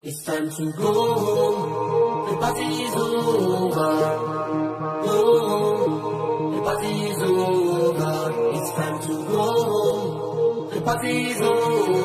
It's time to go home. The party is over. Go home. The party is over. It's time to go home. The party is over.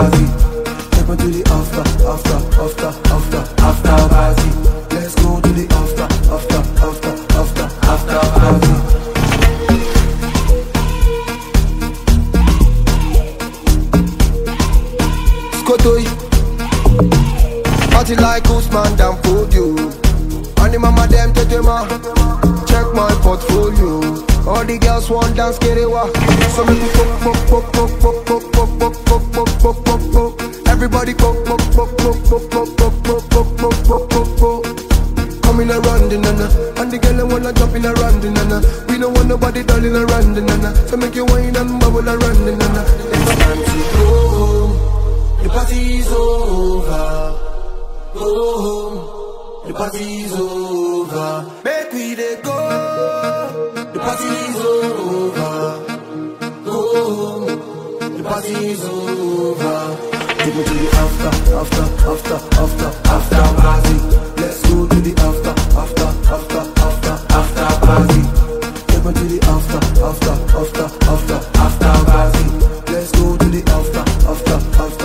Party. Me to the after, after, after, after, after party. Let's go to the after, after, after, after, after party. Skotoy Party like Usman down for you And the mama them tetema uh, Check my portfolio All the girls want dance kerewa So make me pop pop pop pop pop pop pop pop pop pop pop pop pop Everybody pop pop pop pop pop pop pop pop pop pop pop pop pop Come in around the nana And the girl wanna jump in around the nana We don't want nobody darling around the nana So make you wine and bubble around the nana It's time to go home. The party is over. Go home. The party is over. Make we dey go The party is over. Home. The party is over. Take me to the after, after, after, after, after party. Let's go to the after, after, after, after, after party. Take me to the after, after, after, after, after party. Let's go to the after, after, after,